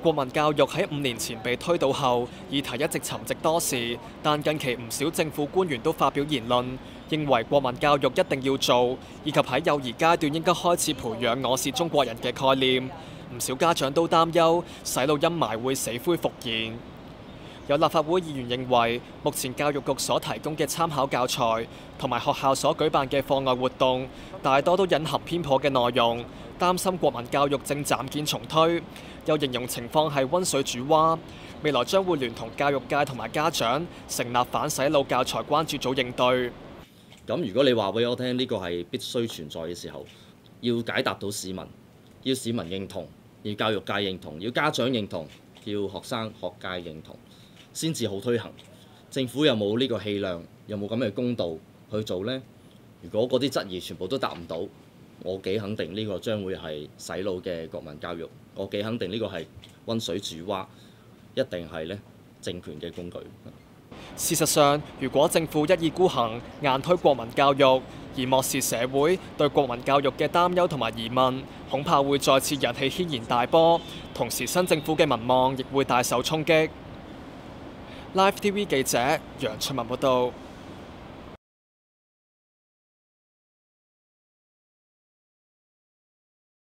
國民教育喺五年前被推倒後，議題一直沉寂多時，但近期唔少政府官員都發表言論，認為國民教育一定要做，以及喺幼兒階段應該開始培養我是中國人嘅概念。唔少家長都擔憂洗腦陰霾會死灰復燃。有立法會議員認為，目前教育局所提供嘅參考教材同埋學校所舉辦嘅課外活動，大多都隱含偏頗嘅內容，擔心國民教育正暫建重推。又形容情況係溫水煮蛙，未來將會聯同教育界同埋家長成立反洗腦教材關注組應對。咁如果你話俾我聽呢個係必須存在嘅時候，要解答到市民，要市民認同，要教育界認同，要家長認同，要學生學界認同。先至好推行，政府有冇呢個氣量，有冇咁嘅公道去做呢？如果嗰啲質疑全部都答唔到，我幾肯定呢個將會係洗腦嘅國民教育，我幾肯定呢個係溫水煮蛙，一定係呢政權嘅工具。事實上，如果政府一意孤行，硬推國民教育，而漠視社會對國民教育嘅擔憂同埋疑問，恐怕會再次引起軒然大波，同時新政府嘅民望亦會大受衝擊。Live TV 記者楊卓文報道。